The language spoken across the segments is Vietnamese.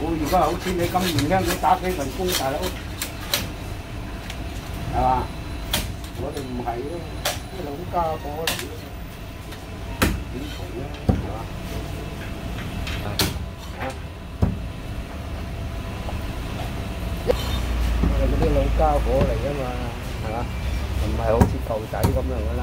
我好似你咁啊！我而家好似你咁年輕，佢打幾份工，大佬係嘛？我哋唔係咯，啲老家伙嚟嘅，點嘈咧？係嘛？啊！我哋嗰啲老家伙嚟啊嘛，係嘛？唔係好似舊仔咁樣噶啦，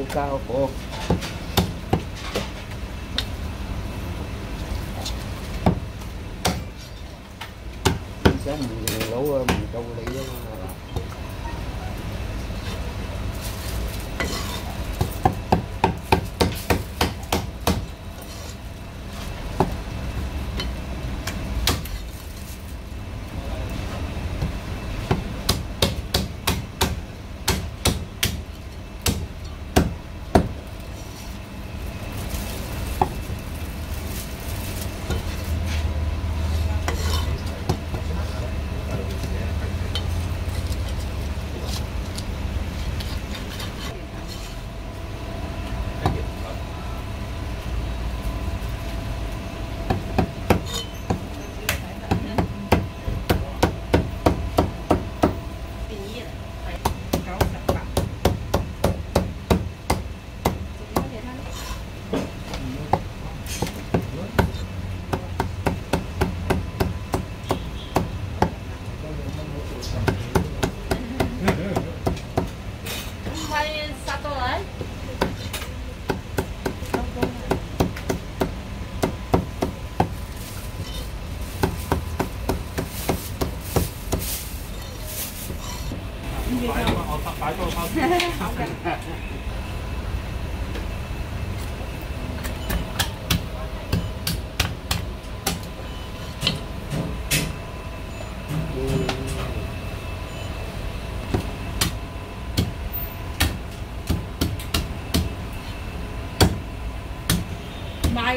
啊！啲老 mai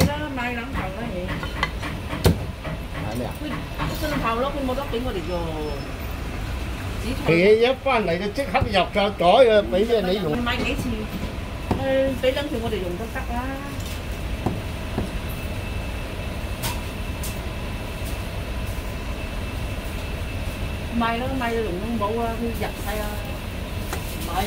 đó mai đóng thầu đó vậy. Mai nè. Cứ đóng thầu đó cứ mua đó tính vào để rồi 做。紫菜皮一翻嚟就即刻入晒袋啊！俾咩你用？买几次？诶，俾两条我哋用都得啦。卖啦，卖到用都冇啊，佢入晒啊。买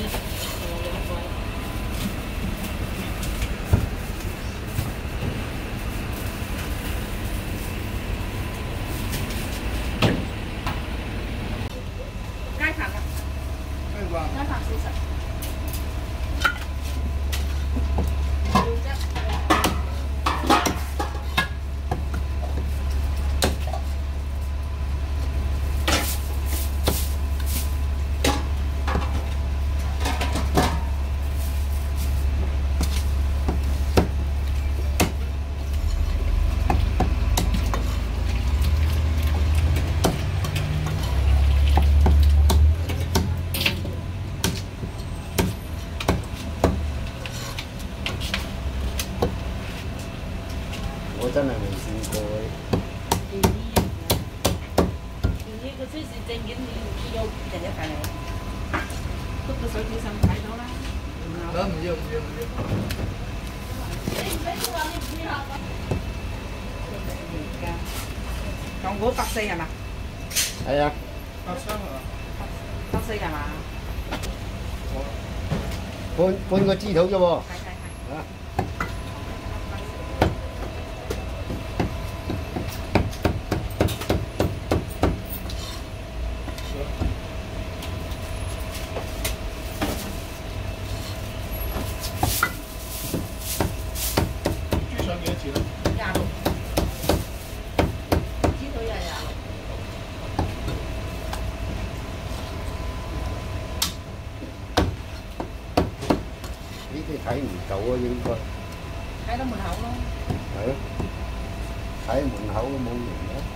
个手指上睇到啦。得唔要唔要唔要？讲嗰百四系嘛？系啊，八箱啊！百四系嘛？半半个枝头啫喎。系系系。啊！猪 唔到啊，應該睇到門口咯。係咯，睇門口都冇用嘅。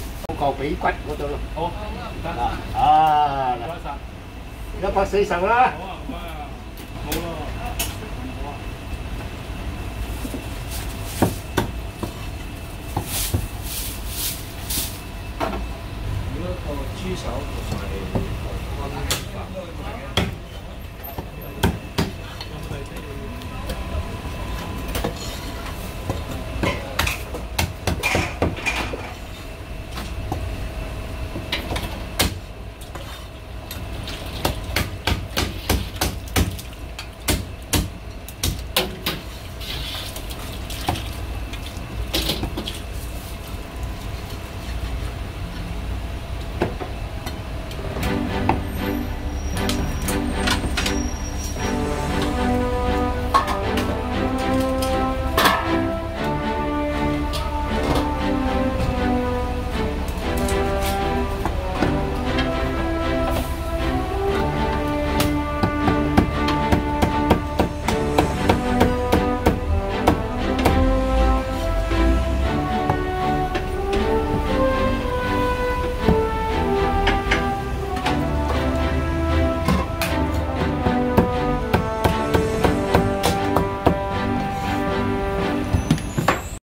còn bị quách của tôi luôn. À, nó bác sĩ sẵn đó? Hãy subscribe cho kênh Ghiền Mì Gõ Để không bỏ lỡ